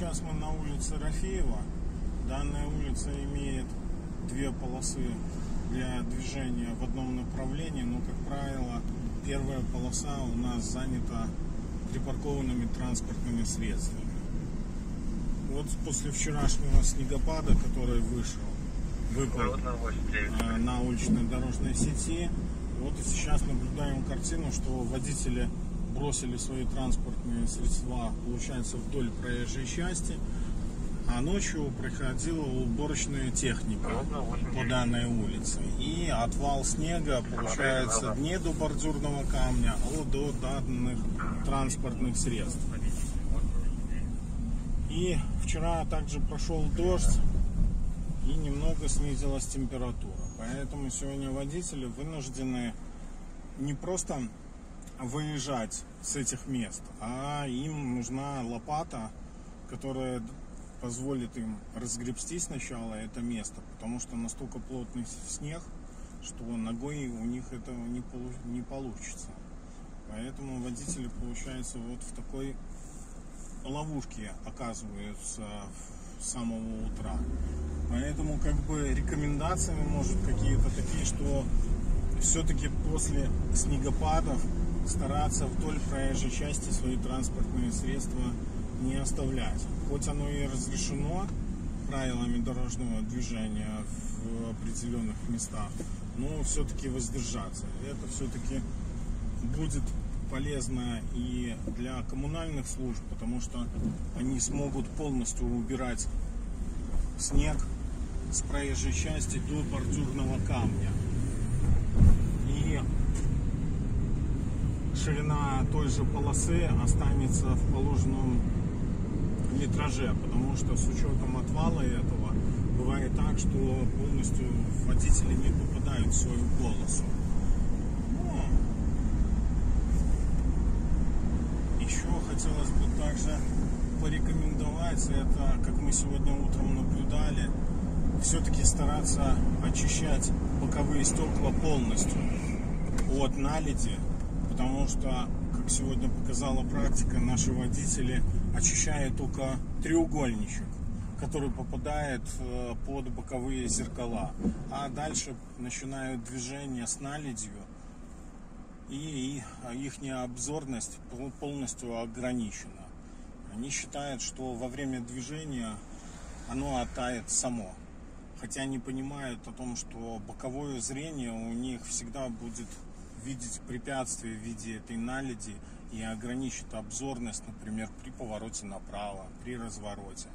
сейчас мы на улице Рафеева. Данная улица имеет две полосы для движения в одном направлении, но, как правило, первая полоса у нас занята припаркованными транспортными средствами. Вот после вчерашнего снегопада, который вышел, выпал э, на уличной дорожной сети, вот и сейчас наблюдаем картину, что водители бросили свои транспортные средства, получается, вдоль проезжей части, а ночью проходила уборочная техника по данной улице. И отвал снега, получается, не до бордюрного камня, а до данных транспортных средств. И вчера также прошел дождь, и немного снизилась температура. Поэтому сегодня водители вынуждены не просто выезжать с этих мест, а им нужна лопата, которая позволит им разгребсти сначала это место, потому что настолько плотный снег, что ногой у них этого не, не получится. Поэтому водители, получается, вот в такой ловушке оказываются с самого утра. Поэтому как бы рекомендациями может какие-то такие, что все-таки после снегопадов стараться вдоль проезжей части свои транспортные средства не оставлять. Хоть оно и разрешено правилами дорожного движения в определенных местах, но все-таки воздержаться. Это все-таки будет полезно и для коммунальных служб, потому что они смогут полностью убирать снег с проезжей части до бордюрного камня. И ширина той же полосы останется в положенном метраже, потому что с учетом отвала этого бывает так, что полностью водители не попадают в свою полосу. Но еще хотелось бы также порекомендовать, это как мы сегодня утром наблюдали, все-таки стараться очищать боковые стекла полностью от наледи, потому что, как сегодня показала практика, наши водители очищают только треугольничек, который попадает э, под боковые зеркала, а дальше начинают движение с наледью, и их обзорность полностью ограничена. Они считают, что во время движения оно оттает само хотя они понимают о том, что боковое зрение у них всегда будет видеть препятствия в виде этой наледи и ограничит обзорность, например, при повороте направо, при развороте.